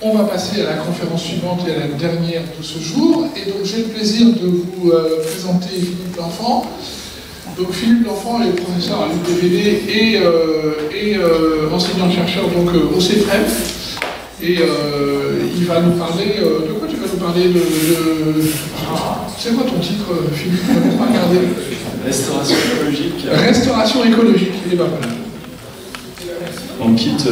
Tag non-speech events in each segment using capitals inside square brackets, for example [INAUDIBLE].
on va passer à la conférence suivante et à la dernière de ce jour. Et donc j'ai le plaisir de vous euh, présenter Philippe L'Enfant. Donc Philippe L'Enfant est professeur à l'UTVD et, euh, et euh, enseignant-chercheur donc au CEFREF. Et il va nous parler. de quoi tu vas nous parler de, ah, C'est quoi ton titre, Philippe? Regarder. Restauration écologique. Restauration écologique. Et ben voilà. On quitte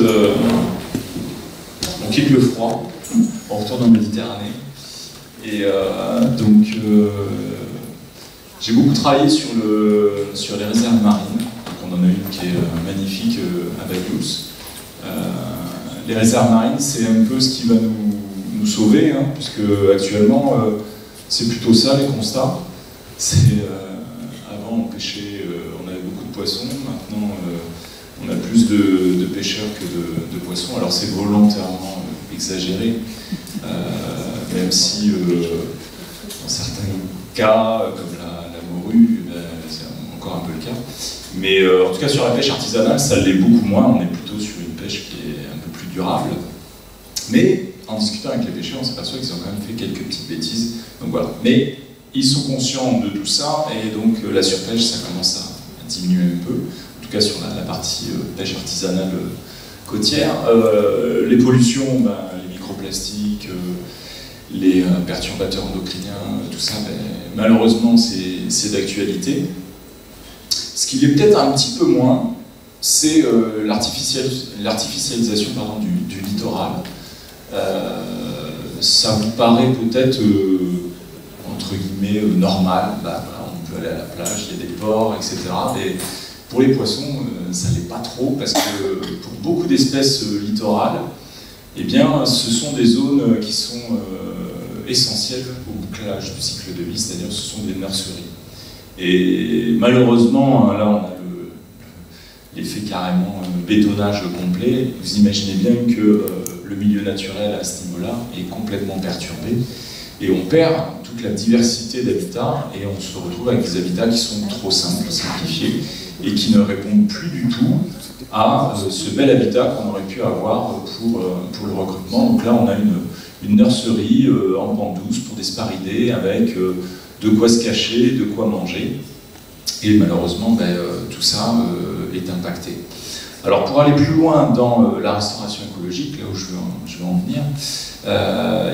on quitte le froid, on retourne en Méditerranée. Et euh, donc, euh, j'ai beaucoup travaillé sur, le, sur les réserves marines. on en a une qui est euh, magnifique à Bayous. les réserves marines, c'est un peu ce qui va nous, sauver, hein, puisque actuellement, c'est plutôt ça les constats. C'est avant on pêchait, on avait beaucoup de poissons, maintenant on a plus de, pêcheurs que de, poissons. Alors c'est volontairement exagéré, euh, même si euh, dans certains cas, comme la, morue, ben, c'est encore un peu le cas. Mais en tout cas sur la pêche artisanale, ça l'est beaucoup moins. On est plutôt sur une pêche qui est un peu plus durable. Mais en discutant avec les pêcheurs, on s'aperçoit qu'ils ont quand même fait quelques petites bêtises. Donc voilà. Mais ils sont conscients de tout ça et donc la surpêche, ça commence à diminuer un peu tout cas sur la, partie euh, pêche artisanale euh, côtière. Euh, les pollutions, ben, les microplastiques, les perturbateurs endocriniens, tout ça, ben, malheureusement, c'est d'actualité. Ce qui est peut-être un petit peu moins, c'est l'artificialisation du, littoral. ça vous paraît peut-être, entre guillemets, normal. Ben, on peut aller à la plage, il y a des ports, etc. Mais pour les poissons, euh, ça n'est pas trop, parce que pour beaucoup d'espèces euh, littorales, eh bien, ce sont des zones qui sont euh, essentielles au bouclage du cycle de vie, c'est-à-dire ce sont des nurseries. Et malheureusement, là, on a l'effet carrément bétonnage complet. Vous imaginez bien que le milieu naturel à ce niveau-là est complètement perturbé et on perd toute la diversité d'habitats et on se retrouve avec des habitats qui sont trop simples, simplifiés et qui ne répondent plus du tout à euh, ce bel habitat qu'on aurait pu avoir pour, euh, pour le recrutement. Donc là, on a une, une nurserie euh, en pente douce pour des sparidés avec de quoi se cacher, de quoi manger. Et malheureusement, ben, tout ça est impacté. Alors pour aller plus loin dans la restauration écologique, là où je veux en, venir,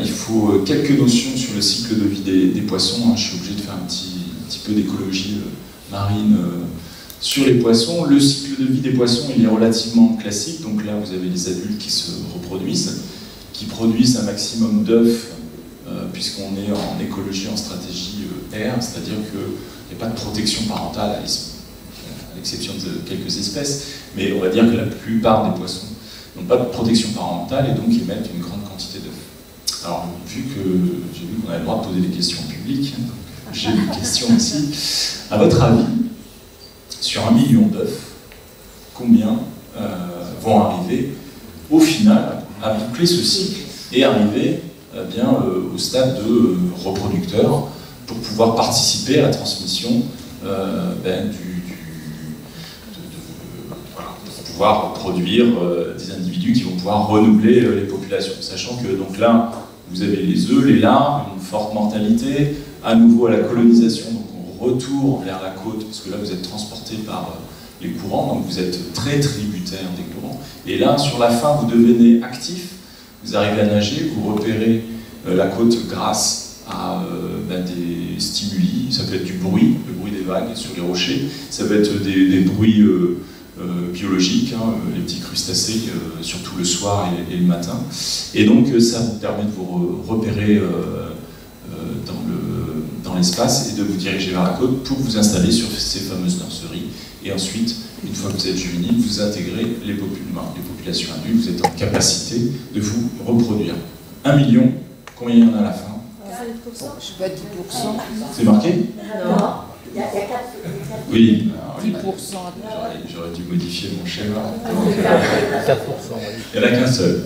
il faut quelques notions sur le cycle de vie des, poissons. Je suis obligé de faire un petit, peu d'écologie marine sur les poissons, le cycle de vie des poissons, il est relativement classique. Donc là, vous avez les adultes qui se reproduisent, qui produisent un maximum d'œufs, euh, puisqu'on est en écologie, en stratégie euh, R, c'est-à-dire qu'il n'y a pas de protection parentale, à l'exception de quelques espèces, mais on va dire que la plupart des poissons n'ont pas de protection parentale et donc ils mettent une grande quantité d'œufs. Alors, vu que j'ai vu qu'on avait le droit de poser des questions publiques, j'ai une [LAUGHS] question aussi. À votre avis, sur un million d'œufs, combien euh, vont arriver au final à boucler ce cycle et arriver euh, bien, euh, au stade de reproducteur pour pouvoir participer à la transmission ben, du, pour produire des individus qui vont pouvoir renouveler les populations. Sachant que donc là, vous avez les œufs, les larves, une forte mortalité, à nouveau à la colonisation, retour vers la côte, parce que là vous êtes transporté par euh, les courants, donc vous êtes très tributaire des courants. Et là, sur la fin, vous devenez actif, vous arrivez à nager, vous repérez euh, la côte grâce à euh, ben, des stimuli, ça peut être du bruit, le bruit des vagues sur les rochers, ça peut être des, bruits biologiques, hein, les petits crustacés, surtout le soir et, le matin. Et donc ça vous permet de vous repérer dans le l'espace et de vous diriger vers la côte pour vous installer sur ces fameuses nurseries. Et ensuite, une fois que vous êtes juvénile, vous intégrez les, les populations adultes, vous êtes en capacité de vous reproduire. Un million, combien il y en a à la fin? Je sais pas, 10%. C'est marqué? Non. Oui. 10%. J'aurais dû modifier mon schéma. 4%. Il n'y en a qu'un seul.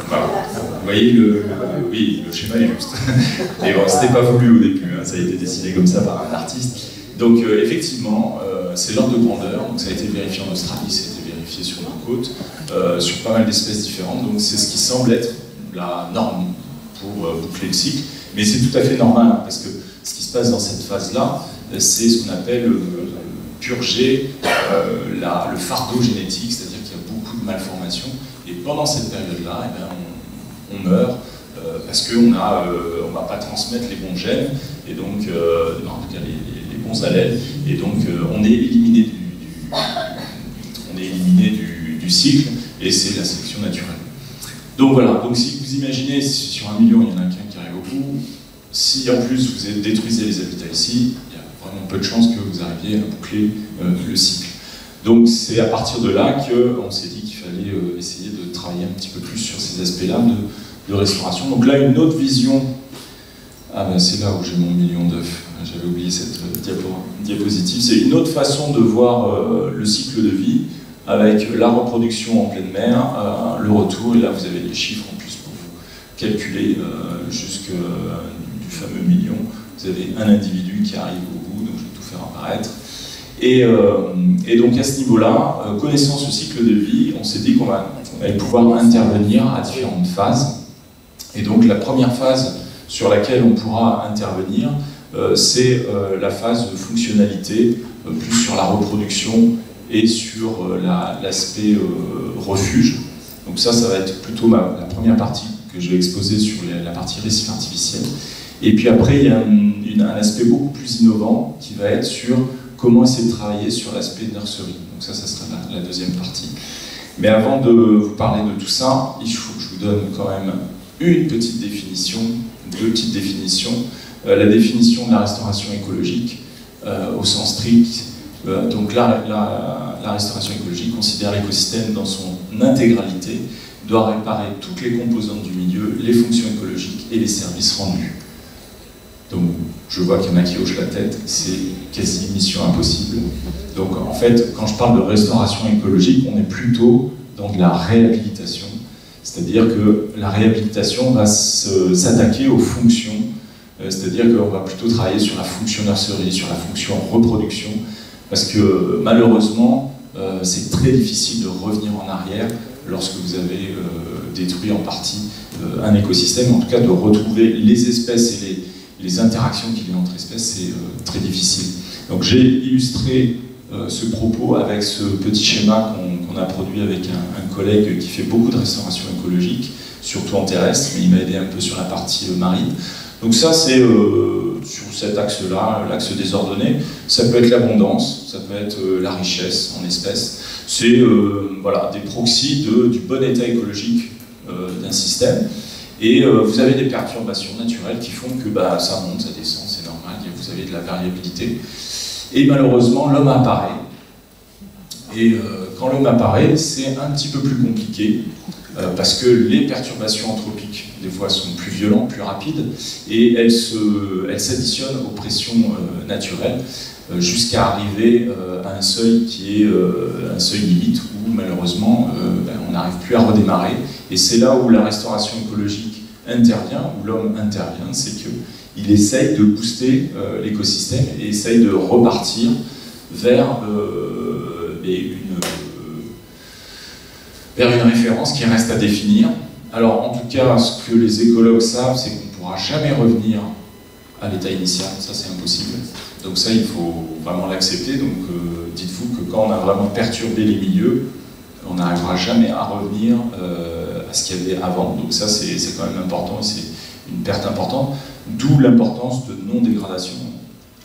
Vous voyez, le, oui, le schéma est juste. [LAUGHS] Et bon, c'était pas voulu au début, hein. ça a été décidé comme ça par un artiste. Donc euh, effectivement, euh, c'est l'ordre de grandeur, donc ça a été vérifié en Australie, ça a été vérifié sur nos côtes, euh, sur pas mal d'espèces différentes, donc c'est ce qui semble être la norme pour boucler le cycle, mais c'est tout à fait normal, hein, parce que ce qui se passe dans cette phase-là, c'est ce qu'on appelle purger le fardeau génétique, c'est-à-dire qu'il y a beaucoup de malformations, et pendant cette période-là, eh ben, on, meurt parce qu'on ne va pas transmettre les bons gènes, et donc, en tout cas les, bons allèles, et donc on est éliminé du, on est éliminé du, cycle, et c'est la sélection naturelle. Donc voilà, donc si vous imaginez, sur un million, il y en a qu'un qui arrive au bout, si en plus vous détruisez les habitats ici, peu de chances que vous arriviez à boucler euh, le cycle. Donc c'est à partir de là qu'on s'est dit qu'il fallait euh, essayer de travailler un petit peu plus sur ces aspects-là de, restauration. Donc là, une autre vision, ah ben c'est là où j'ai mon million d'œufs j'avais oublié cette euh, diapositive, c'est une autre façon de voir le cycle de vie avec la reproduction en pleine mer, le retour, et là vous avez les chiffres en plus pour vous calculer jusque du fameux million. Vous avez un individu qui arrive apparaître. Et, donc à ce niveau-là, connaissant ce cycle de vie, on s'est dit qu'on allait pouvoir intervenir à différentes phases. Et donc la première phase sur laquelle on pourra intervenir, euh, c'est euh, la phase de fonctionnalité, euh, plus sur la reproduction et sur l'aspect refuge. Donc ça, ça va être plutôt la première partie que je vais exposer sur la partie récif artificiel. Et puis après, il y a un, aspect beaucoup plus innovant qui va être sur comment essayer de travailler sur l'aspect nursery. Donc ça, ça sera la, deuxième partie. Mais avant de vous parler de tout ça, il faut que je vous donne quand même une petite définition, deux petites définitions euh, la définition de la restauration écologique euh, au sens strict. Euh, donc la, la, restauration écologique considère l'écosystème dans son intégralité, doit réparer toutes les composantes du milieu, les fonctions écologiques et les services rendus. Donc je vois qu'il y en a qui hochent la tête, c'est quasi mission impossible. Donc en fait, quand je parle de restauration écologique, on est plutôt dans de la réhabilitation. C'est-à-dire que la réhabilitation va s'attaquer aux fonctions euh, c'est-à-dire qu'on va plutôt travailler sur la fonction nurserie, sur la fonction reproduction, parce que malheureusement, euh, c'est très difficile de revenir en arrière lorsque vous avez euh, détruit en partie un écosystème, en tout cas de retrouver les espèces et les, interactions qu'il y a entre espèces, c'est très difficile. Donc j'ai illustré ce propos avec ce petit schéma qu'on a produit avec un, collègue qui fait beaucoup de restauration écologique, surtout en terrestre, mais il m'a aidé un peu sur la partie marine. Donc ça, c'est euh, sur cet axe-là, l'axe désordonné. Ça peut être l'abondance, ça peut être euh, la richesse en espèces. C'est euh, voilà, des proxys de, du bon état écologique d'un système. Et vous avez des perturbations naturelles qui font que bah, ça monte, ça descend, c'est normal, vous avez de la variabilité. Et malheureusement, l'homme apparaît. Et quand l'homme apparaît, c'est un petit peu plus compliqué. Euh, parce que les perturbations anthropiques, des fois, sont plus violentes, plus rapides, et elles s'additionnent aux pressions euh, naturelles euh, jusqu'à arriver à un seuil qui est un seuil limite où, malheureusement, n'arrive plus à redémarrer. Et c'est là où la restauration écologique intervient, où l'homme intervient, c'est qu'il essaye de booster l'écosystème et essaye de repartir vers une vers une référence qui reste à définir. Alors, en tout cas, ce que les écologues savent, c'est qu'on ne pourra jamais revenir à l'état initial, ça c'est impossible. Donc ça, il faut vraiment l'accepter. Donc euh, dites-vous que quand on a vraiment perturbé les milieux, on n'arrivera jamais à revenir euh, à ce qu'il y avait avant. Donc ça, c'est quand même important, c'est une perte importante, d'où l'importance de non-dégradation.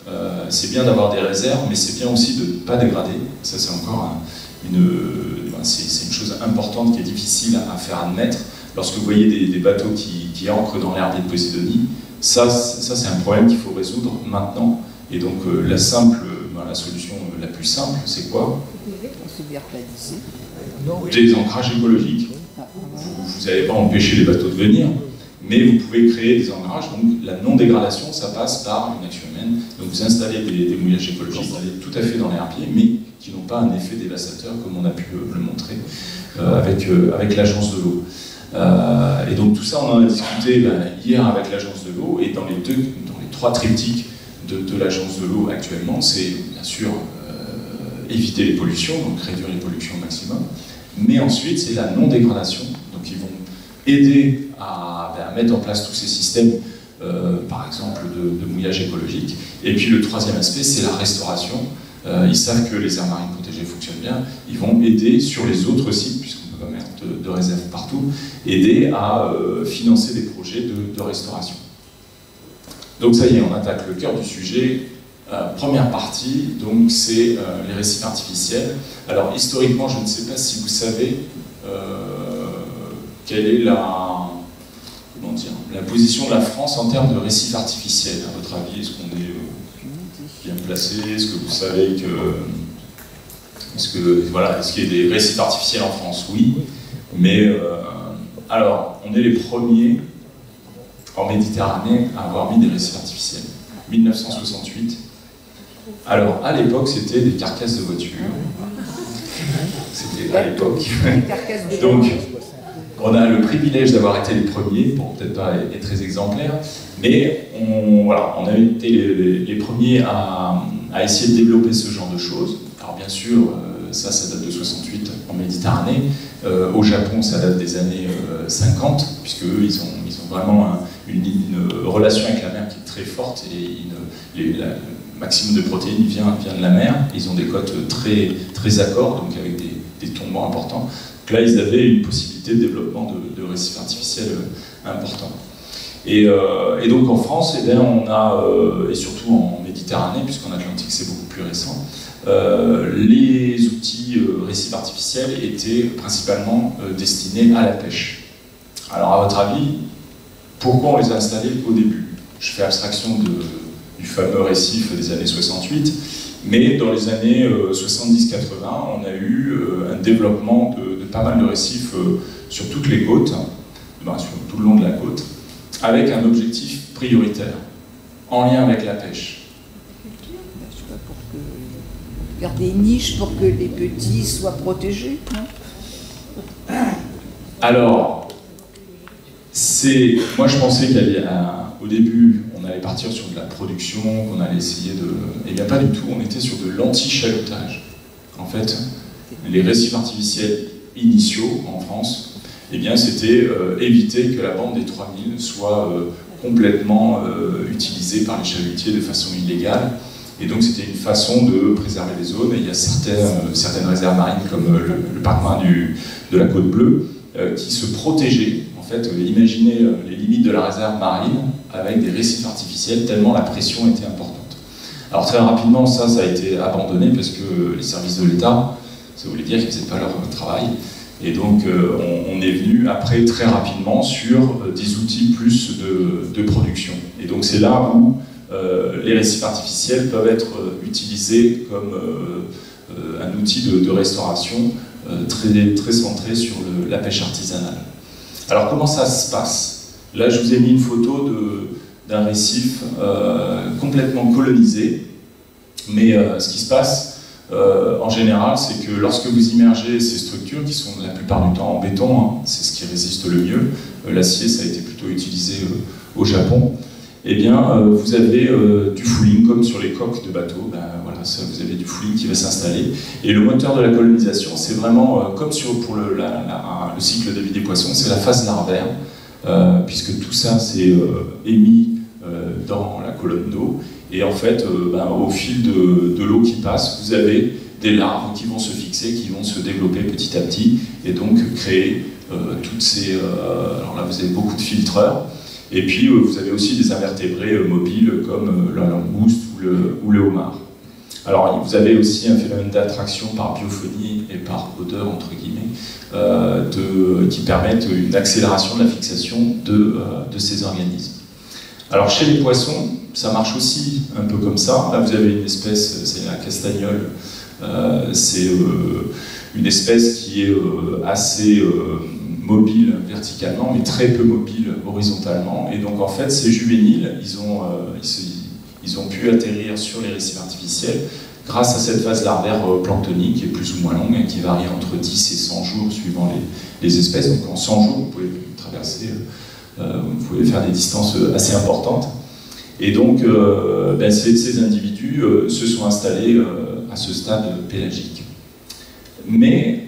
Euh, c'est bien d'avoir des réserves, mais c'est bien aussi de ne pas dégrader. Ça, c'est encore une, c'est une chose importante qui est difficile à, faire admettre. Lorsque vous voyez des, bateaux qui, qui, ancrent dans l'air des Posidonie, ça, ça c'est un problème qu'il faut résoudre maintenant. Et donc euh, la simple, ben, la solution la plus simple, c'est quoi? Des ancrages écologiques. Vous n'allez pas empêcher les bateaux de venir, mais vous pouvez créer des ancrages. Donc la non-dégradation, ça passe par une action humaine. Donc vous installez des, mouillages écologiques, tout à fait dans l'herbier, mais qui n'ont pas un effet dévastateur comme on a pu le, montrer euh, avec, euh, avec l'agence de l'eau. Euh, et donc tout ça, on en a discuté ben, hier avec l'agence de l'eau, et dans les, deux, dans les trois triptyques de, de l'agence de l'eau actuellement, c'est bien sûr éviter les pollutions, donc réduire les pollutions au maximum, mais ensuite c'est la non-dégradation. Donc ils vont aider à, ben, mettre en place tous ces systèmes, par exemple de, mouillage écologique. Et puis le troisième aspect, c'est la restauration. ils savent que les aires marines protégées fonctionnent bien. Ils vont aider sur les autres sites, puisqu'on peut pas mettre de, de réserve partout, aider à financer des projets de restauration. Donc ça y est, on attaque le cœur du sujet. Euh, première partie, donc c'est euh, les récifs artificiels. Alors historiquement, je ne sais pas si vous savez euh, quelle est la, la position de la France en termes de récifs artificiels. À votre avis, est-ce qu'on est bien placé? Est-ce que vous savez que, est-ce voilà, est-ce qu'il y a des récifs artificiels en France? Oui, mais alors on est les premiers en Méditerranée à avoir mis des récifs artificiels. 1968. Alors, à l'époque, c'était des carcasses de voitures. C'était à l'époque. Donc, on a le privilège d'avoir été les premiers, bon, peut-être pas être très exemplaires, mais on, voilà, on a été les, premiers à, essayer de développer ce genre de choses. Alors, bien sûr, euh, ça, ça date de 68 en Méditerranée. Euh, au Japon, ça date des années 50, euh, puisque eux, ils ont, ils ont vraiment un, une, relation avec la mer qui est très forte et le maximum de protéines vient, vient de la mer. Ils ont des côtes très, très accords, donc avec des, des tombements importants. Donc là, ils avaient une possibilité de développement de, récifs artificiels euh, importants. Et, euh, et, donc en France, eh bien, on a, euh, et surtout en Méditerranée, puisqu'en Atlantique c'est beaucoup plus récent, les outils récifs artificiels étaient principalement destinés à la pêche. Alors à votre avis, pourquoi on les a installés au début? Je fais abstraction de, du fameux récif des années 68, mais dans les années 70-80, euh, on a eu euh, un développement de, pas mal de récifs euh, sur toutes les côtes, ben, sur tout le long de la côte, avec un objectif prioritaire, en lien avec la pêche. Faire des niches pour que les petits soient protégés. Alors, c'est. Moi, je pensais qu'au début, on allait partir sur de la production, qu'on allait essayer de. Eh bien, pas du tout, on était sur de l'anti-chalutage. En fait, les récifs artificiels initiaux en France, eh bien, c'était euh, éviter que la bande des 3000 soit euh, complètement euh, utilisée par les chalutiers de façon illégale. Et donc, c'était une façon de préserver les zones. Et il y a certaines, certaines réserves marines, comme le, parc marin du, de la Côte Bleue, qui se protégeaient fait, euh, imaginez euh, les limites de la réserve marine avec des récifs artificiels tellement la pression était importante. Alors très rapidement, ça, ça a été abandonné parce que les services de l'État, ça voulait dire qu'ils ne faisaient pas leur travail. Et donc, euh, on, est venu après très rapidement sur des outils plus de, production. Et donc, c'est là où les récifs artificiels peuvent être utilisés comme un outil de, restauration très centré sur la pêche artisanale. Alors comment ça se passe? Là, je vous ai mis une photo d'un récif euh, complètement colonisé, mais euh, ce qui se passe euh, en général, c'est que lorsque vous immergez ces structures, qui sont la plupart du temps en béton, hein, c'est ce qui résiste le mieux, l'acier ça a été plutôt utilisé au Japon, eh bien, vous avez du fouling comme sur les coques de bateaux. Ben, voilà, vous avez du fouling qui va s'installer. Et le moteur de la colonisation, c'est vraiment comme sur, pour le, le cycle de vie des poissons, c'est la phase larvaire, euh, puisque tout ça c'est euh, émis euh, dans la colonne d'eau. Et en fait, ben, au fil de l'eau qui passe, vous avez des larves qui vont se fixer, qui vont se développer petit à petit, et donc créer toutes ces... alors là, vous avez beaucoup de filtreurs. Et puis, vous avez aussi des invertébrés mobiles comme la langouste ou le, homard. Alors, vous avez aussi un phénomène d'attraction par biophonie et par odeur, entre guillemets, euh, qui permettent une accélération de la fixation de, euh, ces organismes. Alors, chez les poissons, ça marche aussi un peu comme ça. Là, vous avez une espèce, c'est la castagnole, euh, c'est une espèce qui est assez mobile verticalement, mais très peu mobile horizontalement. Et donc, en fait, ces juvéniles, ils ont, ils, ont pu atterrir sur les récifs artificiels grâce à cette phase larvaire euh, planctonique qui est plus ou moins longue, et qui varie entre 10 et 100 jours suivant les, espèces. Donc en 100 jours, vous pouvez traverser, euh, euh, vous pouvez faire des distances assez importantes. Et donc, ben, ces, individus se sont installés à ce stade pélagique. Mais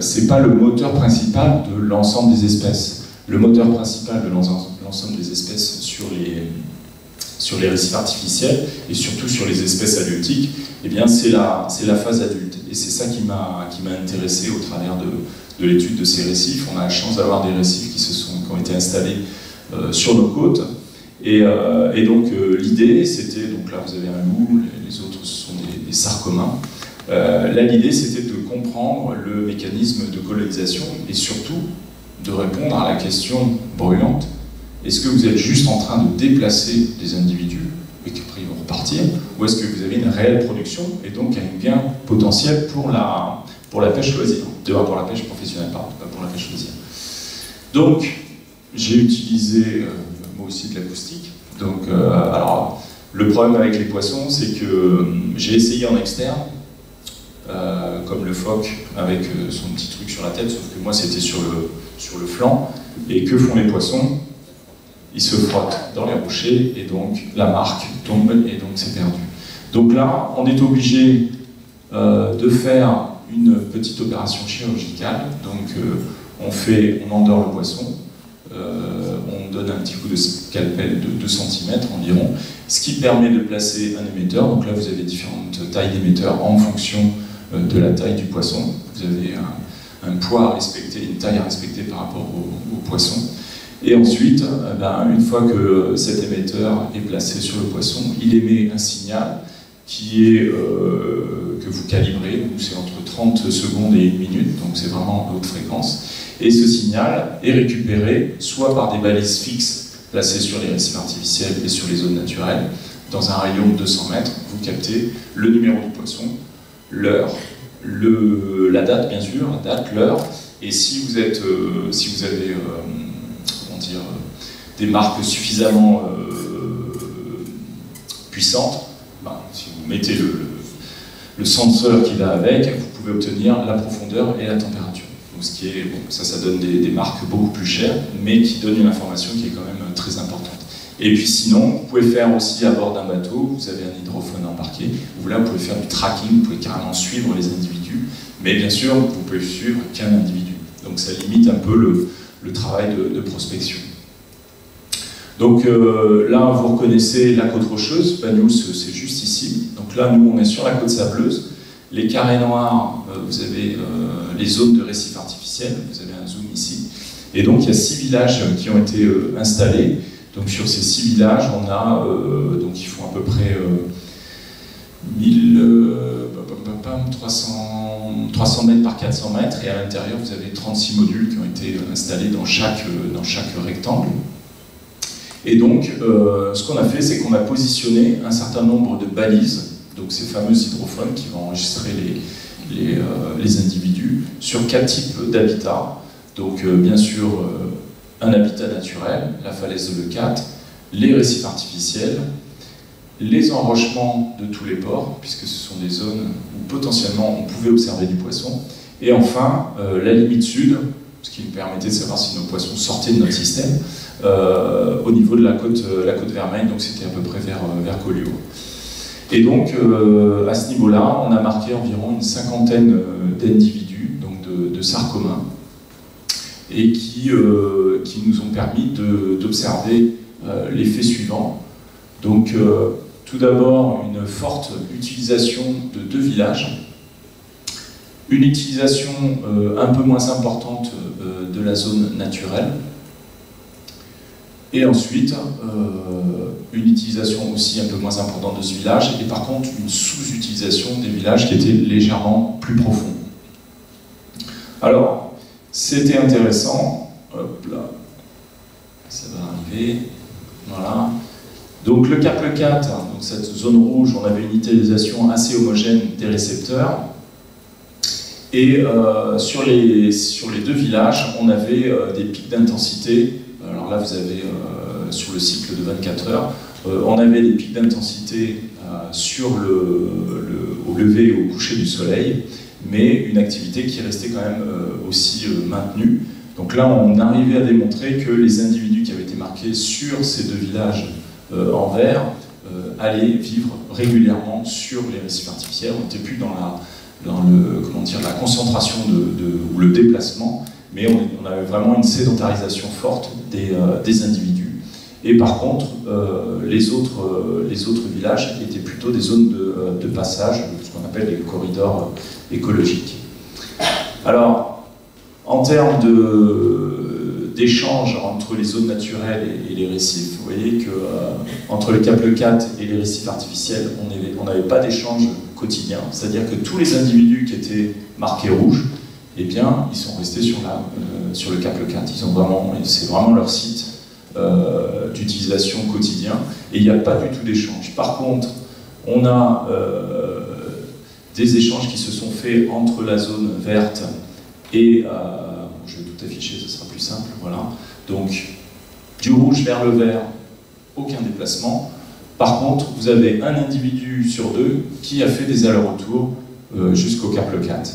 ce n'est pas le moteur principal de l'ensemble des espèces. le moteur principal de l'ensemble des espèces sur les, sur les récifs artificiels et surtout sur les espèces halieutiques, eh c'est la, la phase adulte. Et c'est ça qui m'a intéressé au travers de, de l'étude de ces récifs. On a la chance d'avoir des récifs qui, se sont, qui ont été installés euh, sur nos côtes. Et, euh, donc euh, l'idée, c'était, donc là vous avez un loup, les autres ce sont des, des sarcomins. Là l'idée c'était de comprendre le mécanisme de colonisation et surtout de répondre à la question brûlante est-ce que vous êtes juste en train de déplacer des individus et qu'après ils vont repartir Ou est-ce que vous avez une réelle production et donc un gain potentiel pour la, pour la pêche loisir? Dehors pour la pêche professionnelle, pardon, pas pour la pêche loisir. Donc, j'ai utilisé euh, moi aussi de l'acoustique. Donc, euh, alors, le problème avec les poissons, c'est que euh, j'ai essayé en externe, comme le phoque avec son petit truc sur la tête, sauf que moi c'était sur le, sur le flanc. Et que font les poissons? Ils se frottent dans les rochers et donc la marque tombe et donc c'est perdu. Donc là, on est obligé euh, de faire une petite opération chirurgicale. Donc euh, on fait, on endort le poisson, euh, on donne un petit coup de scalpel de 2 cm environ, ce qui permet de placer un émetteur. Donc là, vous avez différentes tailles d'émetteurs en fonction de la taille du poisson. Vous avez un, poids à respecter, une taille à respecter par rapport au, poisson. Et ensuite, euh, ben, une fois que cet émetteur est placé sur le poisson, il émet un signal qui est, euh, que vous calibrez, c'est entre 30 secondes et une minute, donc c'est vraiment en haute fréquence. Et ce signal est récupéré soit par des balises fixes placées sur les récifs artificiels et sur les zones naturelles. Dans un rayon de 200 mètres, vous captez le numéro du poisson, l'heure, la date bien sûr, la date, l'heure, et si vous, êtes, euh, si vous avez euh, comment dire, des marques suffisamment euh, puissantes, ben, si vous mettez le, le, senseur qui va avec, vous pouvez obtenir la profondeur et la température. Donc, ce qui est, bon, ça, ça donne des, des marques beaucoup plus chères, mais qui donne une information qui est quand même très importante. Et puis sinon, vous pouvez faire aussi à bord d'un bateau, vous avez un hydrophone embarqué, où là vous pouvez faire du tracking, vous pouvez carrément suivre les individus, mais bien sûr, vous pouvez suivre qu'un individu. Donc ça limite un peu le, travail de, prospection. Donc euh, là, vous reconnaissez la côte rocheuse, Bagnols, c'est juste ici. Donc là, nous, on est sur la côte sableuse. Les carrés noirs, euh, vous avez euh, les zones de récifs artificiels, vous avez un zoom ici. Et donc, il y a six villages qui ont été installés. Donc sur ces six villages, on a, euh, donc ils font à peu près euh, 1000, euh, 300, 300, mètres par 400 mètres, et à l'intérieur, vous avez 36 modules qui ont été installés dans chaque, chaque rectangle. Et donc, euh, ce qu'on a fait, c'est qu'on a positionné un certain nombre de balises, donc ces fameux hydrophones qui vont enregistrer les, les, euh, individus, sur quatre types d'habitats. Donc, euh, bien sûr, un habitat naturel, la falaise de Leucate, les récifs artificiels, les enrochements de tous les ports, puisque ce sont des zones où potentiellement on pouvait observer du poisson, et enfin euh, la limite sud, ce qui nous permettait de savoir si nos poissons sortaient de notre système, euh, au niveau de la côte, la côte Vermeille, donc c'était à peu près vers, vers. Et donc, euh, à ce niveau-là, on a marqué environ une cinquantaine d'individus, donc de, de sarcomins, et qui, euh, qui nous ont permis d'observer euh, l'effet suivant. Donc, euh, tout d'abord, une forte utilisation de deux villages, une utilisation un peu moins importante de la zone naturelle, et ensuite une utilisation aussi un peu moins importante de ce village, et par contre une sous-utilisation des villages qui étaient légèrement plus profonds. Alors, c'était intéressant. Hop là. Ça va arriver. Voilà. Donc le Cap 4, donc cette zone rouge, on avait une utilisation assez homogène des récepteurs. Et euh, sur, les, deux villages, on avait euh, des pics d'intensité. Alors là, vous avez euh, sur le cycle de 24 heures, on avait des pics d'intensité au lever et au coucher du soleil mais une activité qui restait quand même euh, aussi euh, maintenue. Donc là, on arrivait à démontrer que les individus qui avaient été marqués sur ces deux villages euh, en vert allaient vivre régulièrement sur les récifs artificiels. On n'était plus dans la, dans le, comment dire, la concentration de, ou le déplacement, mais on, avait vraiment une sédentarisation forte des, des individus. Et par contre, les, autres, les autres villages étaient plutôt des zones de, de passage, ce qu'on appelle les corridors écologiques. Alors, en termes d'échanges entre les zones naturelles et, les récifs, vous voyez que euh, entre le Cap Le 4 et les récifs artificiels, on n'avait pas d'échange quotidien. C'est-à-dire que tous les individus qui étaient marqués rouges, eh bien, ils sont restés sur, la, euh, sur le Cap Le 4. Ils ont vraiment, c'est vraiment leur site euh, d'utilisation quotidien. Et il n'y a pas du tout d'échange. Par contre, on a des échanges qui se sont faits entre la zone verte et euh, je vais tout afficher, ce sera plus simple. Voilà. Donc, du rouge vers le vert, aucun déplacement. Par contre, vous avez un individu sur deux qui a fait des allers-retours euh, jusqu'au Cap Le 4.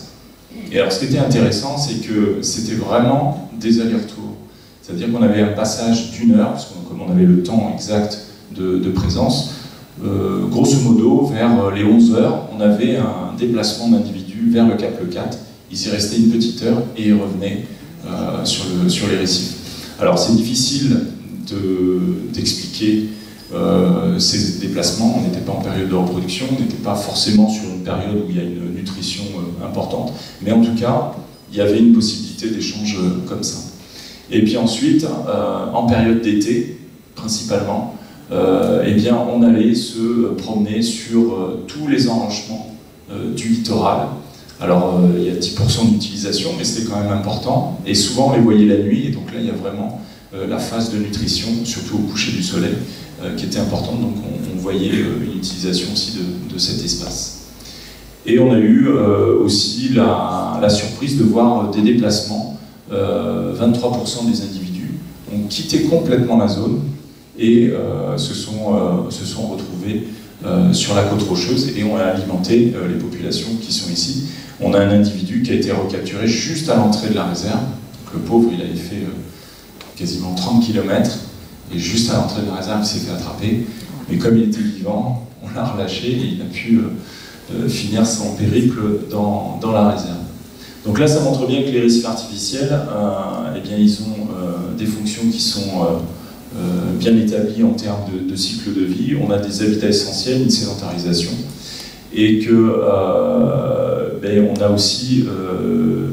Et alors, ce qui était intéressant, c'est que c'était vraiment des allers-retours. C'est-à-dire qu'on avait un passage d'une heure, parce qu'on comme on avait le temps exact de, présence, euh, grosso modo, vers les 11 heures, on avait un déplacement d'individus vers le Cap Le 4 ils y restaient une petite heure et ils revenaient euh, sur, le, sur, les récifs. Alors c'est difficile d'expliquer euh, ces déplacements. On n'était pas en période de reproduction, on n'était pas forcément sur une période où il y a une nutrition euh, importante, mais en tout cas, il y avait une possibilité d'échange comme ça. Et puis ensuite, en période d'été, principalement, eh bien, on allait se promener sur tous les enrochements du littoral alors, euh, il y a 10% d'utilisation, mais c'était quand même important. Et souvent, on les voyait la nuit, et donc là, il y a vraiment euh, la phase de nutrition, surtout au coucher du soleil, euh, qui était importante. Donc, on, voyait une utilisation aussi de, cet espace. Et on a eu aussi la, surprise de voir des déplacements. 23% des individus ont quitté complètement la zone et se, sont, se sont retrouvés sur la côte rocheuse et ont alimenté les populations qui sont ici on a un individu qui a été recapturé juste à l'entrée de la réserve. le pauvre, il avait fait euh, quasiment 30 km, et juste à l'entrée de la réserve, il s'est fait attraper. Mais comme il était vivant, on l'a relâché et il a pu euh, euh, finir son périple dans, la réserve. Donc là, ça montre bien que les récifs artificiels, eh bien, ils ont des fonctions qui sont bien établies en termes de, cycle de vie. On a des habitats essentiels, une sédentarisation, et que ben, on a aussi euh,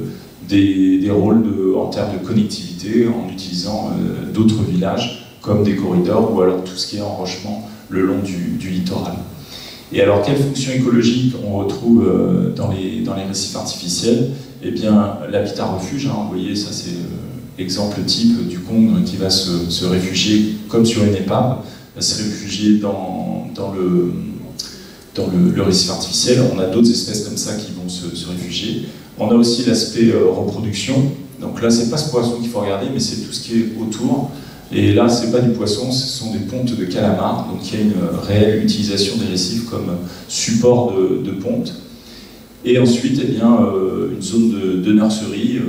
des, rôles en termes de connectivité en utilisant euh, d'autres villages comme des corridors ou alors tout ce qui est enrochement le long du, littoral. Et alors, quelles fonctions écologiques on retrouve euh, dans les récifs artificiels? Eh bien, l'habitat refuge, hein, vous voyez, ça c'est l'exemple type du congre qui va se, réfugier comme sur une épave, va se réfugier dans, dans le, dans le, récif artificiel. On a d'autres espèces comme ça qui vont se, réfugier. On a aussi l'aspect euh, reproduction. Donc là, c'est pas ce poisson qu'il faut regarder, mais c'est tout ce qui est autour. Et là, c'est pas du poisson, ce sont des pontes de calamar. Donc il y a une euh, réelle utilisation des récifs comme support de, ponte. Et ensuite, eh bien, euh, une zone de, nurserie.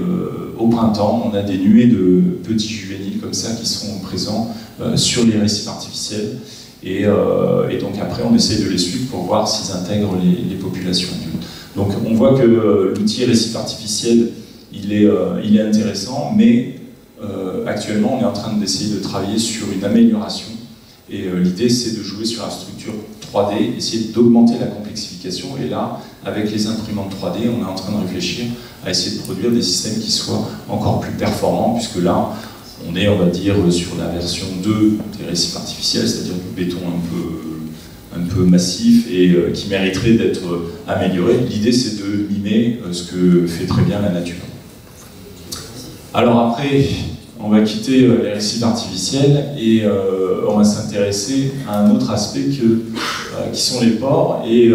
au printemps, on a des nuées de petits juvéniles comme ça qui sont présents sur les récifs artificiels. Euh, et, donc après, on essaie de les suivre pour voir s'ils intègrent les, populations Donc on voit que euh, l'outil récif artificiel, il est, euh, il est intéressant, mais actuellement, on est en train d'essayer de travailler sur une amélioration. Et l'idée, c'est de jouer sur la structure 3D, essayer d'augmenter la complexification. Et là, avec les imprimantes 3D, on est en train de réfléchir à essayer de produire des systèmes qui soient encore plus performants, puisque là, on est, on va dire, sur la version 2 des récifs artificiels, c'est-à-dire du béton un peu, un peu massif et euh, qui mériterait d'être amélioré. L'idée, c'est de mimer euh, ce que fait très bien la nature. Alors après, on va quitter euh, les récifs artificiels et on va s'intéresser à un autre aspect qui sont les ports et,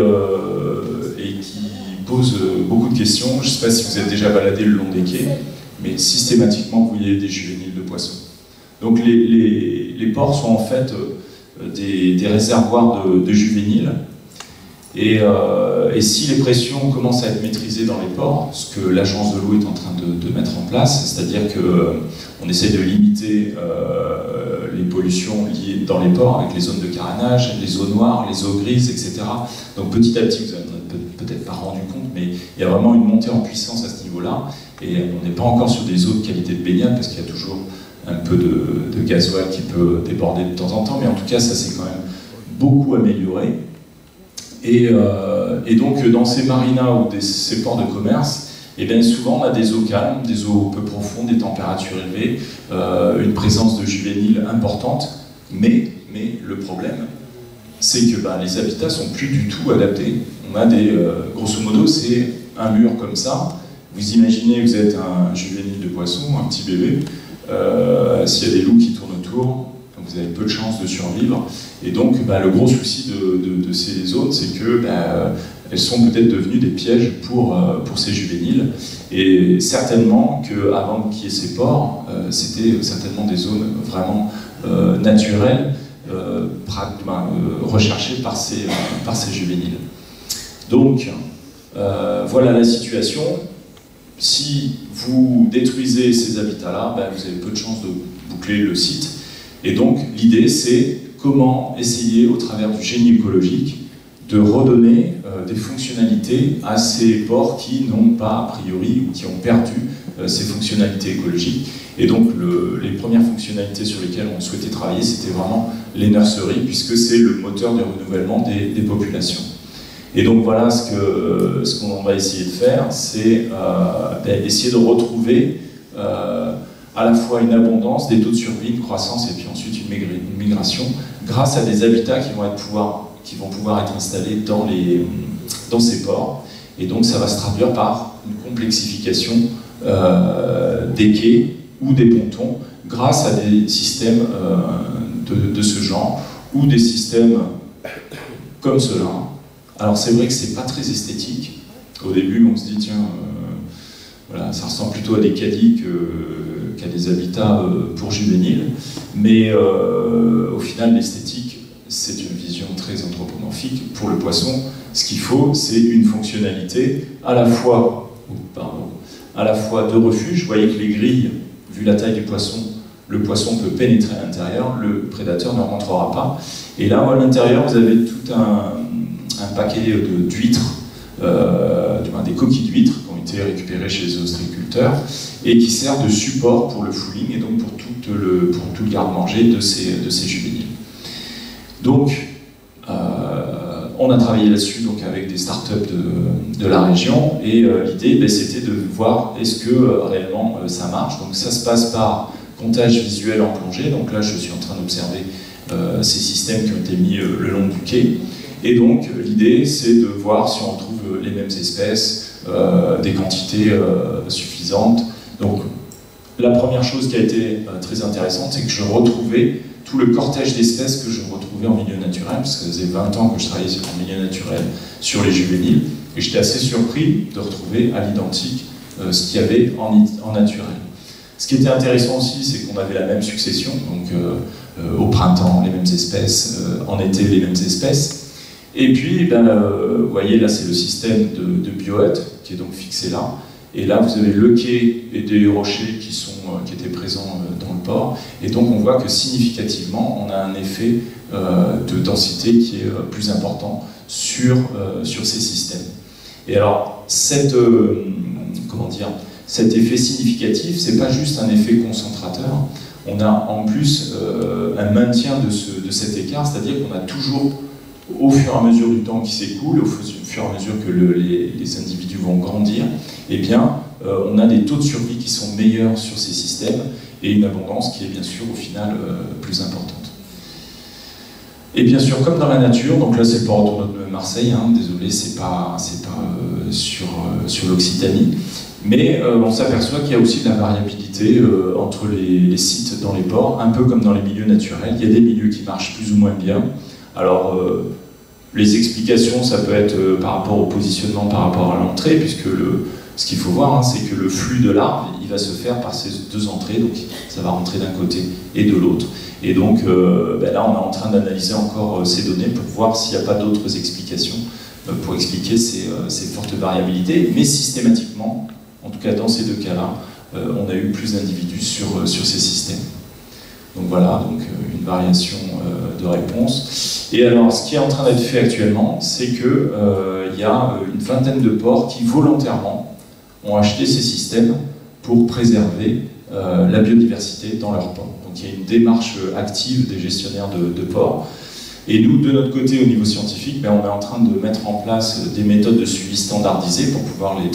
pose beaucoup de questions. Je ne sais pas si vous êtes déjà baladé le long des quais mais systématiquement vous voyez des juvéniles de poissons. Donc les, ports sont en fait euh, des, réservoirs de, juvéniles. Et, et, si les pressions commencent à être maîtrisées dans les ports, ce que l'agence de l'eau est en train de, mettre en place, c'est-à-dire qu'on essaie de limiter les pollutions liées dans les ports avec les zones de carénage, les eaux noires, les eaux grises, etc. Donc petit à petit, vous n'avez peut-être pas rendu compte, mais il y a vraiment une montée en puissance à ce niveau-là. Et on n'est pas encore sur des eaux de qualité de baignade parce qu'il y a toujours un peu de, de gasoil qui peut déborder de temps en temps, mais en tout cas, ça s'est quand même beaucoup amélioré. Et, euh, donc, dans ces marinas ou ces ports de commerce, et eh bien souvent on a des eaux calmes, des eaux peu profondes, des températures élevées, euh, une présence de juvéniles importante, mais, mais le problème, c'est que ben, les habitats sont plus du tout adaptés. On a des, euh, grosso modo, c'est un mur comme ça. Vous imaginez, vous êtes un juvénile de poisson, un petit bébé. Euh, s'il y a des loups qui tournent autour, vous avez peu de chances de survivre. Et donc, ben, le gros souci de, ces zones, c'est que ben, elles sont peut-être devenues des pièges pour, euh, ces juvéniles. Et certainement qu'avant qu'il y ait ces ports, c'était certainement des zones vraiment naturelles, recherchées par ces juvéniles. Donc, voilà la situation. Si vous détruisez ces habitats-là, ben, vous avez peu de chances de boucler le site. Et donc, l'idée, c'est comment essayer, au travers du génie écologique, de redonner euh, des fonctionnalités à ces ports qui n'ont pas, a priori, ou qui ont perdu euh, ces fonctionnalités écologiques. Et donc, les premières fonctionnalités sur lesquelles on souhaitait travailler, c'était vraiment les nurseries, puisque c'est le moteur de renouvellement des, populations. Et donc, voilà ce qu'on euh, ce qu'on va essayer de faire, c'est ben, essayer de retrouver à la fois une abondance, des taux de survie, une croissance, et puis ensuite une migration, grâce à des habitats qui vont être pouvoir qui vont pouvoir être installés dans, les, dans ces ports. Et donc ça va se traduire par une complexification euh, des quais ou des pontons grâce à des systèmes euh, de, de, ce genre ou des systèmes comme cela. Alors c'est vrai que c'est pas très esthétique. Au début on se dit tiens, euh, voilà, ça ressemble plutôt à des caddies qu'à des habitats pour juvéniles, mais au final l'esthétique c'est une vision très anthropomorphique. Pour le poisson, ce qu'il faut, c'est une fonctionnalité à la fois, pardon, à la fois de refuge. Vous voyez que les grilles, vu la taille du poisson, le poisson peut pénétrer à l'intérieur, le prédateur ne rentrera pas. Et là, à l'intérieur, vous avez tout un, paquet d'huîtres, euh, des coquilles d'huîtres qui ont été récupérées chez les ostréiculteurs et qui servent de support pour le fouling et donc pour tout le, le garde-manger de ces, de ces juvéniles. Donc, euh, on a travaillé là-dessus avec des startups de, de la région et euh, l'idée ben, c'était de voir est-ce que réellement ça marche. Donc ça se passe par comptage visuel en plongée. Donc là je suis en train d'observer ces systèmes qui ont été mis le long du quai. Et donc l'idée c'est de voir si on trouve les mêmes espèces, des quantités suffisantes. Donc la première chose qui a été très intéressante c'est que je retrouvais tout le cortège d'espèces que je retrouvais en milieu naturel, parce que ça faisait 20 ans que je travaillais en milieu naturel sur les juvéniles, et j'étais assez surpris de retrouver à l'identique euh, ce qu'il y avait en, naturel. Ce qui était intéressant aussi, c'est qu'on avait la même succession, donc euh, euh, au printemps les mêmes espèces, en été les mêmes espèces. Et puis, ben, vous voyez là, c'est le système de, de qui est donc fixé là. Et là, vous avez le quai et des rochers qui, sont, euh, qui étaient présents euh, dans le port. Et donc, on voit que significativement, on a un effet euh, de densité qui est plus important sur, sur ces systèmes. Et alors, cette, comment dire, cet effet significatif, c'est pas juste un effet concentrateur. On a en plus un maintien de, ce, de cet écart, c'est-à-dire qu'on a toujours au fur et à mesure du temps qui s'écoule, au fur et à mesure que les, individus vont grandir, eh euh, on a des taux de survie qui sont meilleurs sur ces systèmes et une abondance qui est bien sûr au final euh, plus importante. Et bien sûr, comme dans la nature, donc là c'est le port autonome de Marseille, hein, désolé, c'est pas, euh, sur, l'Occitanie, mais on s'aperçoit qu'il y a aussi de la variabilité entre les, sites dans les ports, un peu comme dans les milieux naturels. Il y a des milieux qui marchent plus ou moins bien, alors, euh, les explications, ça peut être euh, par rapport au positionnement, par rapport à l'entrée, puisque le, ce qu'il faut voir, hein, c'est que le flux de l'arbre, il va se faire par ces deux entrées, donc ça va rentrer d'un côté et de l'autre. Et donc euh, ben là, on est en train d'analyser encore ces données pour voir s'il n'y a pas d'autres explications pour expliquer ces, fortes variabilités, mais systématiquement, en tout cas dans ces deux cas-là, on a eu plus d'individus sur, sur ces systèmes. Donc voilà, donc une variation réponse. Et alors, ce qui est en train d'être fait actuellement, c'est qu'il il y a une vingtaine de ports qui volontairement ont acheté ces systèmes pour préserver la biodiversité dans leurs ports. Donc il y a une démarche active des gestionnaires de, ports et nous, de notre côté, au niveau scientifique, ben, on est en train de mettre en place des méthodes de suivi standardisées pour pouvoir les,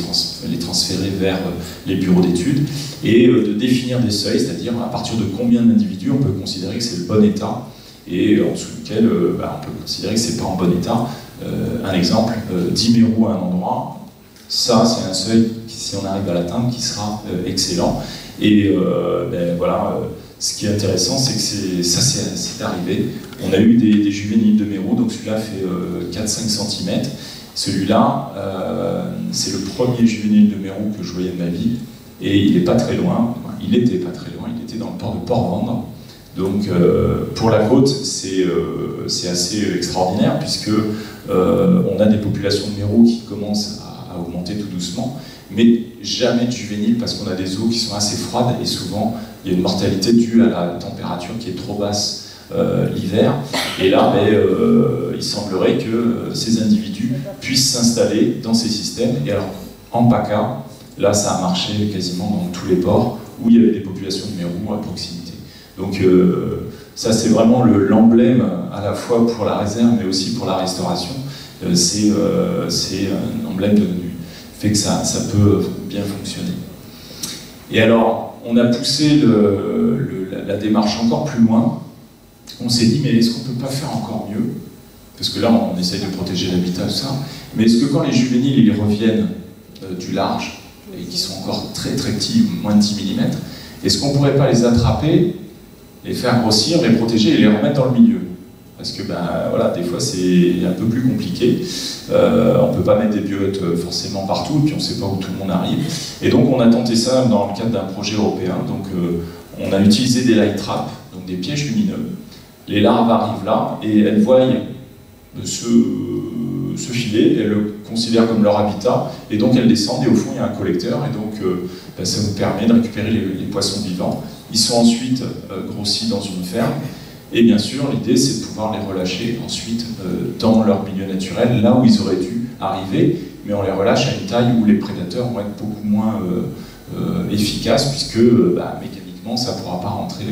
transférer vers les bureaux d'études et euh, de définir des seuils, c'est-à-dire à partir de combien d'individus on peut considérer que c'est le bon état et en dessous duquel euh, ben, on peut considérer que c'est pas en bon état. Euh, un exemple, 10 mérous à un endroit, ça c'est un seuil, si on arrive à l'atteindre, qui sera excellent. Et ben, voilà ce qui est intéressant, c'est que ça, c'est arrivé. On a eu des, juvéniles de Mérou, donc celui-là fait 4-5 euh, cm. Celui-là, euh, c'est le premier juvénile de Mérou que je voyais de ma vie, et il n'est pas très loin. Il n'était pas très loin, il était dans le port de Port-Vendre. Donc euh, pour la côte, c'est assez extraordinaire, puisque on a des populations de Mérou qui commencent à, augmenter tout doucement, mais jamais de juvéniles parce qu'on a des eaux qui sont assez froides et souvent il y a une mortalité due à la température qui est trop basse euh, l'hiver. Et là, ben, euh, il semblerait que euh, ces individus puissent s'installer dans ces systèmes. Et alors, en PACA, là, ça a marché quasiment dans tous les ports où il y avait des populations de mérous à proximité. Donc, ça, c'est vraiment l'emblème à la fois pour la réserve, mais aussi pour la restauration. c'est un emblème du fait que ça, peut bien fonctionner. Et alors, on a poussé la, démarche encore plus loin. On s'est dit, mais est-ce qu'on ne peut pas faire encore mieux? Parce que là, on essaye de protéger l'habitat, tout ça. Mais est-ce que quand les juvéniles ils reviennent euh, du large, et qui sont encore très très petits, moins de 10 mm, est-ce qu'on ne pourrait pas les attraper, les faire grossir, les protéger et les remettre dans le milieu parce que ben, voilà, des fois c'est un peu plus compliqué. Euh, on ne peut pas mettre des biotes euh, forcément partout, et puis on ne sait pas où tout le monde arrive. Et donc on a tenté ça dans le cadre d'un projet européen. Donc euh, on a utilisé des light traps, donc des pièges lumineux. Les larves arrivent là et elles voient ce, filet, elles le considèrent comme leur habitat, et donc elles descendent, et au fond il y a un collecteur, et donc ben, ça nous permet de récupérer les, poissons vivants. Ils sont ensuite grossis dans une ferme, et bien sûr, l'idée, c'est de pouvoir les relâcher ensuite euh, dans leur milieu naturel, là où ils auraient dû arriver, mais on les relâche à une taille où les prédateurs vont être beaucoup moins euh, euh, efficaces, puisque bah, mécaniquement, ça ne pourra pas rentrer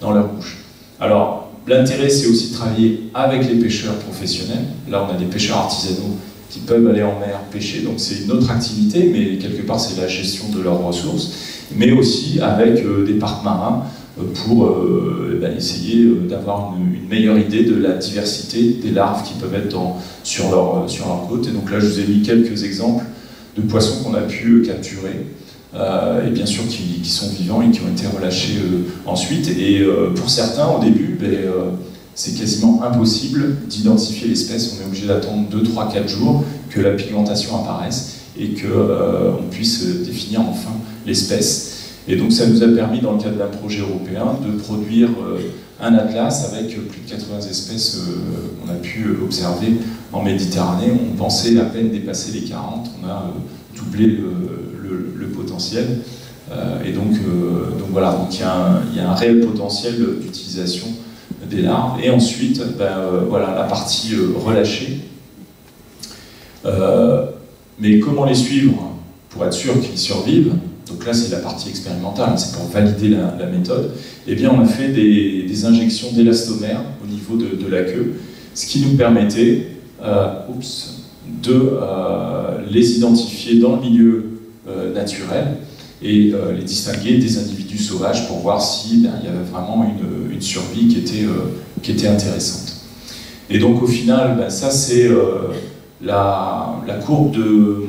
dans leur bouche. Alors, l'intérêt, c'est aussi de travailler avec les pêcheurs professionnels. Là, on a des pêcheurs artisanaux qui peuvent aller en mer pêcher, donc c'est une autre activité, mais quelque part, c'est la gestion de leurs ressources, mais aussi avec des parcs marins pour euh, eh ben, essayer euh, d'avoir une, meilleure idée de la diversité des larves qui peuvent être sur, leur, euh, sur leur côte. Et donc là, je vous ai mis quelques exemples de poissons qu'on a pu capturer. et bien sûr qui, sont vivants et qui ont été relâchés ensuite. Et pour certains, au début, ben, c'est quasiment impossible d'identifier l'espèce. On est obligé d'attendre 2, 3, 4 jours que la pigmentation apparaisse et qu'on puisse définir enfin l'espèce. Et donc ça nous a permis, dans le cadre d'un projet européen, de produire euh, un atlas avec plus de 80 espèces euh, qu'on a pu euh, observer en Méditerranée. On pensait à peine dépasser les 40, on a doublé le, potentiel. Et donc, voilà, il, y a un, réel potentiel d'utilisation larves. Et ensuite, ben, voilà, la partie relâchée. mais comment les suivre pour être sûr qu'ils survivent? Donc là c'est la partie expérimentale, c'est pour valider la, méthode, eh bien on a fait des, injections d'élastomère au niveau de, la queue, ce qui nous permettait euh, de euh, les identifier dans le milieu euh, naturel et les distinguer des individus sauvages pour voir s'il ben, y avait vraiment une, survie qui était, qui était intéressante. Et donc au final, ben, ça c'est la, la, courbe de,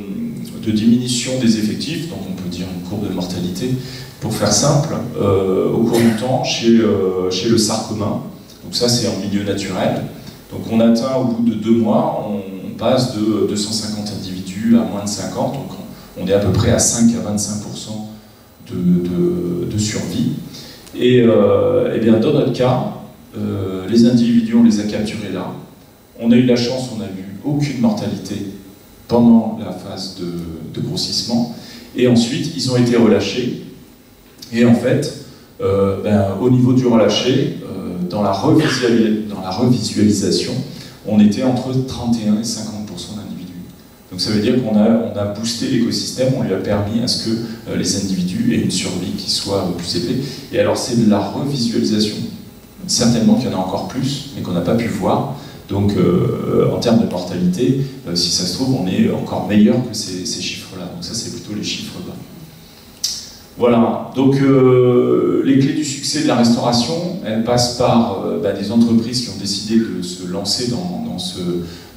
de, diminution des effectifs, donc on peut dire courbe de mortalité. Pour faire simple, euh, au cours du temps, chez, euh, chez le sarcomin, donc ça c'est en milieu naturel, donc on atteint au bout de deux mois, on, passe de 250 individus à moins de 50, donc on est à peu près à 5 à 25% de, de, survie. Et, euh, eh bien dans notre cas, les individus, on les a capturés là, On a eu la chance, on n'a eu aucune mortalité pendant la phase de, grossissement. Et ensuite, ils ont été relâchés. Et en fait, euh, ben, au niveau du relâché, euh, dans, la dans, la revisualisation, on était entre 31 et 50 d'individus. Donc ça veut dire qu'on a, boosté l'écosystème, on lui a permis à ce que euh, les individus aient une survie qui soit plus élevée. Et alors c'est de la revisualisation. Certainement qu'il y en a encore plus, mais qu'on n'a pas pu voir. Donc euh, en termes de mortalité, euh, si ça se trouve, on est encore meilleur que ces, chiffres-là. Donc ça, c'est plutôt les chiffres bas. Voilà, donc euh, les clés du succès de la restauration, elles passent par bah, des entreprises qui ont décidé de se lancer dans, ce,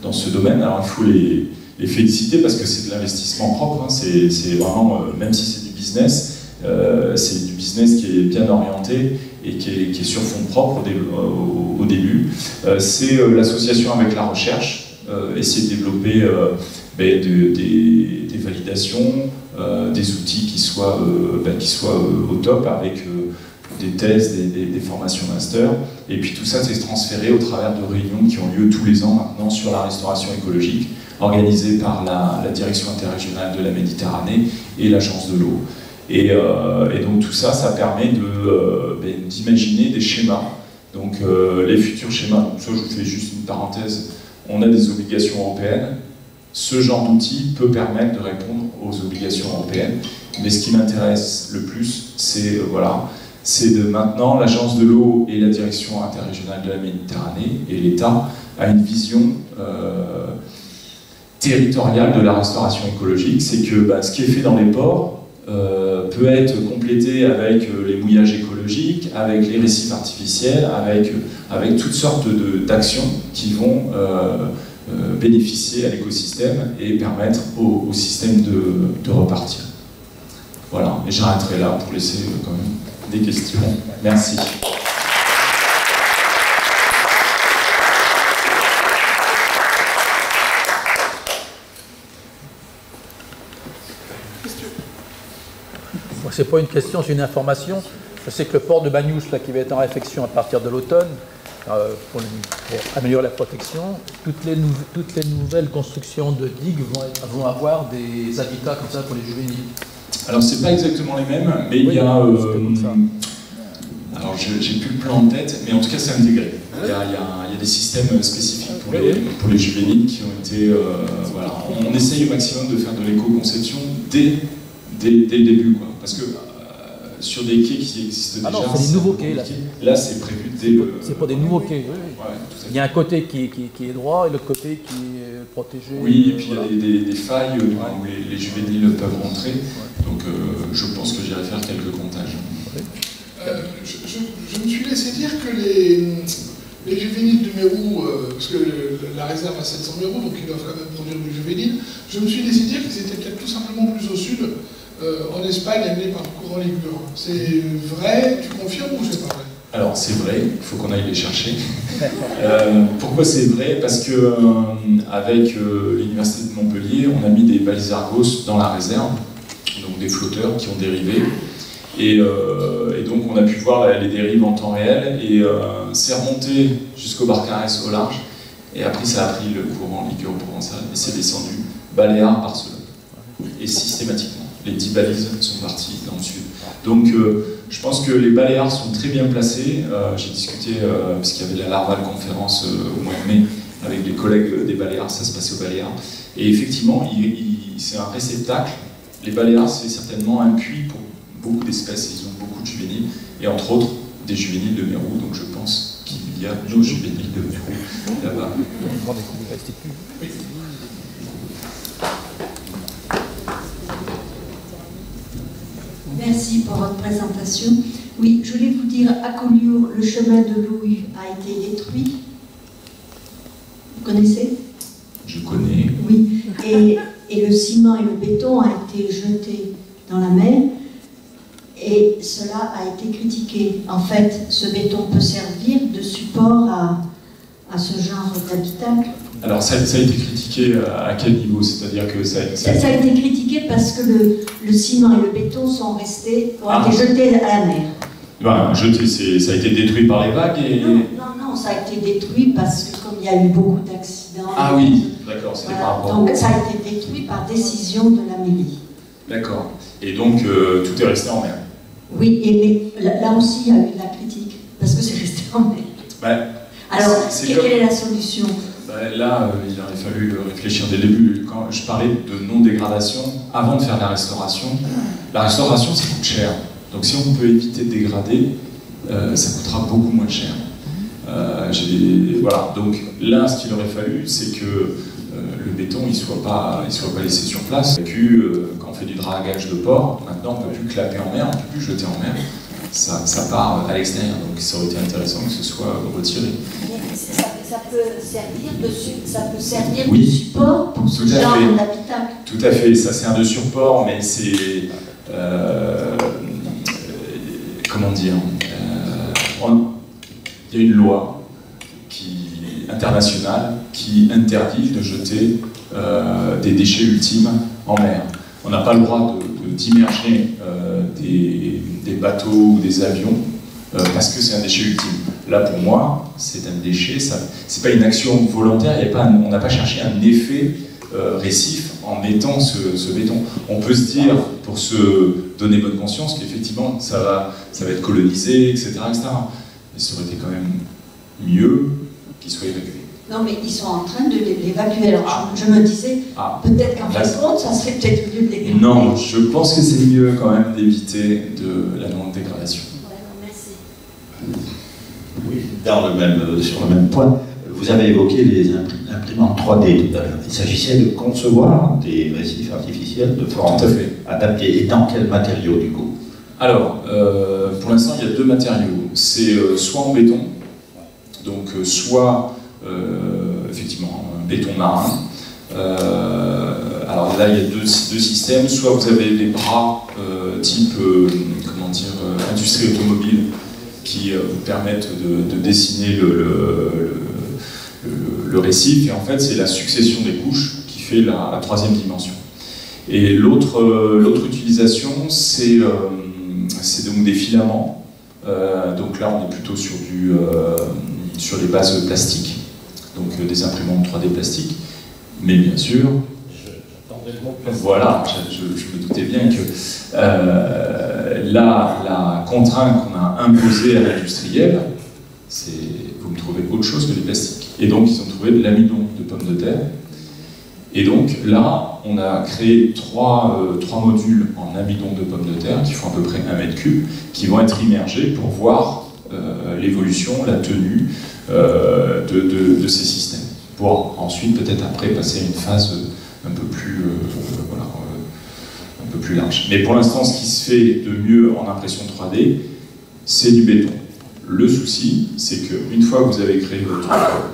dans ce domaine. Alors il faut les, les féliciter parce que c'est de l'investissement propre, hein. c'est vraiment, même si c'est du business, c'est du business qui est bien orienté et qui est, sur fond propre au, début. Euh, c'est euh, l'association avec la recherche, euh, essayer de développer ben, des, validations, des outils qui soient, ben, qui soient au top avec des thèses, des, formations master. Et puis tout ça, c'est transféré au travers de réunions qui ont lieu tous les ans maintenant sur la restauration écologique, organisées par la, Direction interrégionale de la Méditerranée et l'Agence de l'eau. Euh, et, donc tout ça, ça permet euh, ben, d'imaginer des schémas. Donc euh, les futurs schémas, donc ça je vous fais juste une parenthèse, on a des obligations européennes. Ce genre d'outil peut permettre de répondre aux obligations européennes. Mais ce qui m'intéresse le plus, c'est voilà, c'est de maintenant l'agence de l'eau et la direction interrégionale de la Méditerranée et l'État a une vision territoriale de la restauration écologique. C'est que bah, ce qui est fait dans les ports, euh, peut être complété avec euh, les mouillages écologiques, avec les récifs artificiels, avec, euh, toutes sortes d'actions qui vont bénéficier à l'écosystème et permettre au, système de, repartir. Voilà, et j'arrêterai là pour laisser quand même des questions. Merci. c'est pas une question, c'est une information. Je sais que le port de Bagnous, là, qui va être en réflexion à partir de l'automne, euh, pour, améliorer la protection, toutes les, nouvelles constructions de digues vont, avoir des habitats comme ça pour les juvéniles. Alors, c'est pas exactement les mêmes, mais il y a. Euh, alors, j'ai plus le plan en tête, mais en tout cas, c'est intégré. Il y, a, il, y a, des systèmes spécifiques pour les, pour les juvéniles qui ont été. Euh, voilà. On essaye au maximum de faire de l'éco-conception dès, dès, dès, le début. Quoi. Parce que sur des quais qui existent ah déjà. Non, c'est des nouveaux quais là. Là, c'est prévu dès le. C'est pas des nouveaux quais. il y a un côté qui, qui, est droit et l'autre côté qui est protégé. Oui, et puis il y a des, failles où les, juvéniles peuvent rentrer. Donc euh, je pense que j'irai faire quelques comptages. Euh, je, me suis laissé dire que les, les juvéniles du Mérou, parce que la réserve a 700 Mérou, donc ils doivent quand même produire du juvénile, je me suis laissé dire qu'ils étaient peut-être tout simplement plus au sud euh, en Espagne amené par le courant ligure. C'est vrai, tu confirmes ou c'est pas vrai? Alors c'est vrai, il faut qu'on aille les chercher. [LAUGHS] Euh, pourquoi c'est vrai? Parce que euh, avec l'université de Montpellier, on a mis des balises Argos dans la réserve, donc des flotteurs qui ont dérivé. Et, donc on a pu voir les dérives en temps réel et c'est remonté jusqu'au Barcarès au large. Et après ça a pris le courant ligure provençal et c'est descendu Baléares, Barcelone. Et systématiquement les 10 balises sont parties dans le sud. Donc euh, je pense que les Baléares sont très bien placés. Euh, j'ai discuté, euh, parce qu'il y avait la Larval conférence au mois de mai, avec les collègues des Baléares, ça se passait aux Baléares. Et effectivement, c'est un réceptacle. Les Baléares, c'est certainement un puits pour beaucoup d'espèces, ils ont beaucoup de juvéniles, et entre autres des juvéniles de Mérou, donc je pense qu'il y a nos juvéniles de Mérou là-bas. Merci pour votre présentation. Oui, je voulais vous dire, à Collioure, le chemin de Louis a été détruit. Vous connaissez? Je connais. Oui, et, et, le ciment et le béton a été jeté dans la mer, et cela a été critiqué. En fait, ce béton peut servir de support à, à ce genre d'habitacle. Alors ça, a été critiqué à quel niveau? C'est-à-dire que ça, ça, a été critiqué parce que le, le, ciment et le béton sont restés, ont ah. été jetés à la mer. Ben, jeté, ça a été détruit par les vagues et... Non, non, non, ça a été détruit parce que comme il y a eu beaucoup d'accidents. Ah oui, d'accord, c'était voilà, par rapport. donc ça a été détruit par décision de la mairie. D'accord. Et donc euh, tout est resté en mer? Oui, et mais là, là aussi il y a eu de la critique parce que c'est resté en mer. Ouais. Alors, quelle est la solution? Bah, là, euh, il aurait fallu réfléchir dès le début. Quand je parlais de non-dégradation, avant de faire la restauration, la restauration, ça coûte cher. Donc si on peut éviter de dégrader, euh, ça coûtera beaucoup moins cher. Euh, voilà. Donc là, ce qu'il aurait fallu, c'est que le béton, il soit pas, soit pas laissé sur place. Et puis, quand on fait du dragage de port, maintenant, on peut plus clapper en mer, on peut plus jeter en mer. Ça, ça part à l'extérieur. Donc ça aurait été intéressant que ce soit retiré. Mais ça, peut servir de, su- ça peut servir Oui. de support pour ce genre d'habitacle. Tout à fait, ça sert de surport, mais c'est. euh, comment dire euh, Il y a une loi qui, internationale qui interdit de jeter euh, des déchets ultimes en mer. On n'a pas le droit de- de- d'immerger euh, des, des bateaux ou des avions euh, parce que c'est un déchet ultime. Là, pour moi, c'est un déchet, ça, c'est pas une action volontaire, il y a pas un- on n'a pas cherché un effet euh, récif en mettant ce, ce béton. On peut se dire, pour se donner bonne conscience, qu'effectivement, ça va, ça va être colonisé, etc., etc. Mais ça aurait été quand même mieux qu'il soit évacué. Non, mais ils sont en train de l'évacuer. Alors, je, je me disais, Ah. peut-être qu'en fin de compte, ça serait peut-être mieux de l'évacuer. Non, je pense que c'est mieux quand même d'éviter de la non-dégradation. Oui, dans le même, euh, sur le même point, vous avez évoqué les impr- imprimantes 3D tout à l'heure. Il s'agissait de concevoir des récifs artificiels de forme adaptée. Et dans quel matériau du coup? Alors, euh, pour l'instant, il y a deux matériaux. C'est euh, soit en béton, donc euh, soit effectivement béton marin. Alors là, il y a deux, deux systèmes. Soit vous avez des bras type comment dire industrie automobile qui euh, vous permettent de, de dessiner le, le- le- le- le récif. Et en fait, c'est la succession des couches qui fait la, la troisième dimension. Et l'autre euh, utilisation, c'est euh, c'est donc des filaments. Donc là, on est plutôt sur, du, sur des bases plastiques, donc des imprimantes 3D plastiques. Mais bien sûr, voilà, je me doutais bien que euh, la, la contrainte qu'on a imposée à l'industriel, vous me trouvez autre chose que des plastiques. Et donc, ils ont trouvé de l'amidon de pommes de terre. Et donc là, on a créé trois, euh, modules en amidon de pommes de terre qui font à peu près un mètre cube, qui vont être immergés pour voir euh, l'évolution, la tenue euh, de, ces systèmes. Pour ensuite, peut-être après, passer à une phase un peu plus large. Mais pour l'instant, ce qui se fait de mieux en impression 3D, c'est du béton. Le souci, c'est qu'une fois que vous avez créé votre,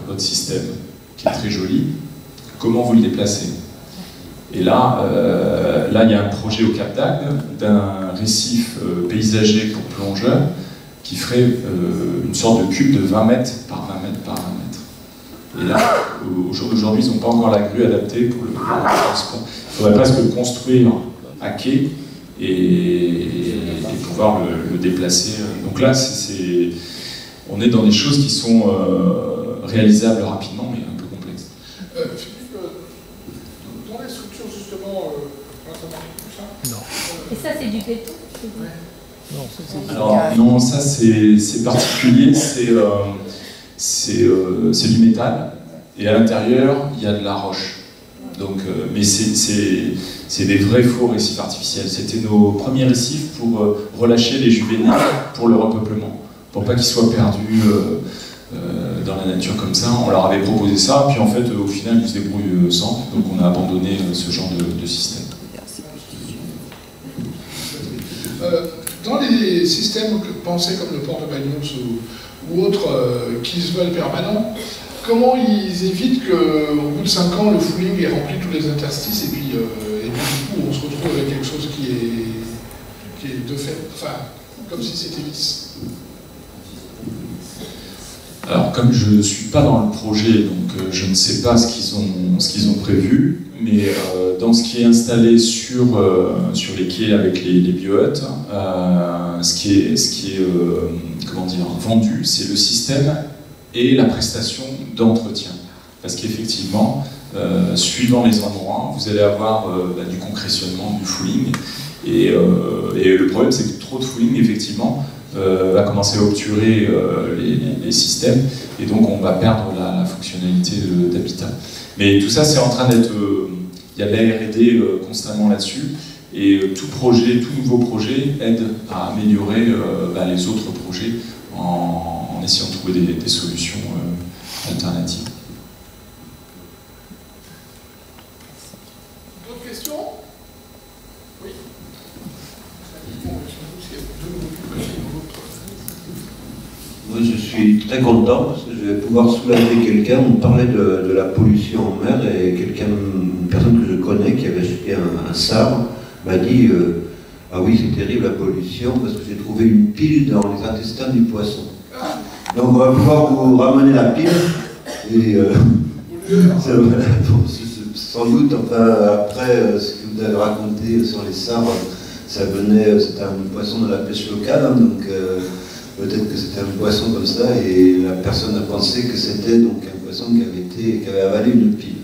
votre système, qui est très joli, comment vous le déplacez? Et là, euh, là, il y a un projet au Cap d'Agde d'un récif euh, paysager pour plongeurs qui ferait euh, une sorte de cube de 20 mètres par 20 mètres par 20 mètres. Et là, au jour d'aujourd'hui, ils n'ont pas encore la grue adaptée pour le, transport. Il faudrait presque construire à quai et, pouvoir le, le déplacer. Donc là, c'est- on est dans des choses qui sont euh, réalisables rapidement, mais un peu complexes. Euh, Philippe, euh, dans les structures justement, euh, ça, Non. euh, Et ça, c'est du béton Non, ça, c'est- Alors non, ça c'est particulier, c'est euh, euh, c'est du métal et à l'intérieur il y a de la roche. Donc, euh, mais c'est- des vrais faux récifs artificiels. C'était nos premiers récifs pour euh, relâcher les juvéniles pour le repeuplement, pour pas qu'ils soient perdus euh, dans la nature comme ça. On leur avait proposé ça, puis en fait au final ils se débrouillent sans, donc on a abandonné ce genre de, de système. Dans les systèmes pensés comme le port de Bagnos ou, autres qui se veulent permanents, comment ils évitent qu'au bout de 5 ans, le fooling ait rempli tous les interstices et puis, euh, et puis du coup, on se retrouve avec quelque chose qui est, qui est de fait, enfin, comme si c'était lisse Alors, comme je ne suis pas dans le projet, donc euh, je ne sais pas ce qu'ils ont, ce ont prévu, mais euh, dans ce qui est installé sur, sur les quais avec les, les ce qui est, ce qui est comment dire, vendu, c'est le système et la prestation d'entretien. Parce qu'effectivement, euh, suivant les endroits, vous allez avoir euh, bah, du concrétionnement, du fouling. Et, euh, et le problème, c'est que trop de fouling, effectivement, va commencer à obturer les, systèmes, et donc on va perdre la, fonctionnalité d'habitat. Mais tout ça, c'est en train d'être... Il y a de la R&D constamment là-dessus, et tout projet, tout nouveau projet aide à améliorer bah, les autres projets en, essayant de trouver des solutions alternatives. Moi, je suis très content parce que je vais pouvoir soulager quelqu'un. On parlait de, la pollution en mer et quelqu'un, une personne que je connais qui avait acheté un, un sabre m'a dit euh, Ah oui, c'est terrible la pollution parce que j'ai trouvé une pile dans les intestins du poisson. Donc on va pouvoir vous ramener la pile et euh, [LAUGHS] sans doute, enfin, après euh, ce que vous avez raconté sur les sabres, ça venait, c'était un poisson de la pêche locale, hein, donc Peut-être que c'était un poisson comme ça et la personne a pensé que c'était donc un poisson qui avait, été, qui avait avalé une pile.